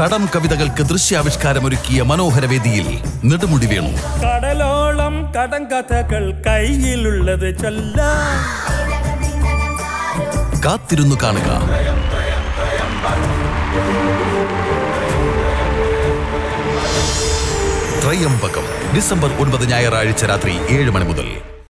കടം കവിതകൾക്ക് ദൃശ്യാവിഷ്കാരമൊരുക്കിയ മനോഹര വേദിയിൽ നെടുമുടി വേണു. കടലോളം കടം കഥകൾ കയ്യിലുള്ളത് ചൊല്ലാം. കാത്തിരുന്നു കാണുക. ത്രയംബകം ഡിസംബർ ഒൻപത് ഞായറാഴ്ച രാത്രി ഏഴ് മണി മുതൽ.